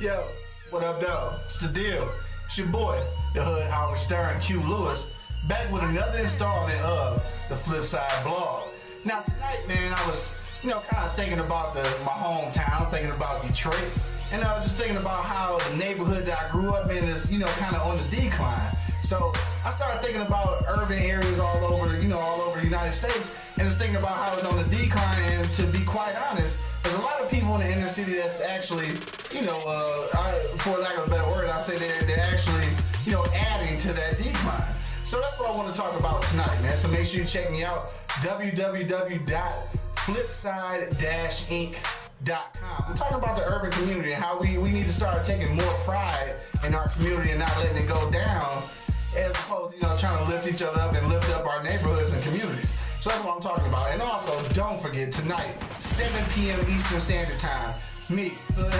Yo, what up, though? It's the deal. It's your boy, the Hood Howard Stern, Q Lewis, back with another installment of the Flipside blog. Now tonight, man, I was, you know, kind of thinking about the my hometown, thinking about Detroit, and I was just thinking about how the neighborhood that I grew up in is, you know, kind of on the decline. So I started thinking about urban areas all over, you know, all over the United States, and just thinking about how it's on the decline. And to be quite honest, lot of people in the inner city that's actually, you know, uh, I, for lack of a better word, I'll say they're they're actually, you know, adding to that decline. So that's what I want to talk about tonight, man. So make sure you check me out www.flipside-ink.com. I'm talking about the urban community and how we, we need to start taking more pride in our community and not letting it go down as opposed to, you know, trying to lift each other up and lift up our neighborhoods and communities. So that's what I'm talking about. And also, don't forget, tonight, 7 p.m. Eastern Standard Time, me,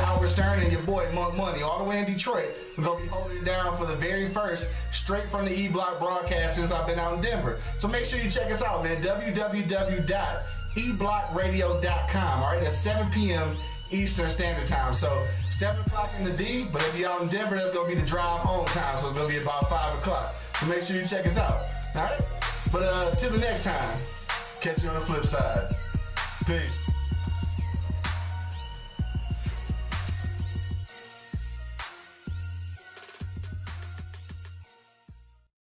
Howard Stern, and your boy Monk Money, all the way in Detroit. We're gonna be holding it down for the very first, straight from the E Block broadcast since I've been out in Denver. So make sure you check us out, man. www.eblockradio.com. All right, that's 7 p.m. Eastern Standard Time. So 7 o'clock in the D, but if you're out in Denver, that's gonna be the drive home time. So it's gonna be about 5 o'clock. So make sure you check us out. All right. But uh, till the next time, catch you on the flip side. Peace.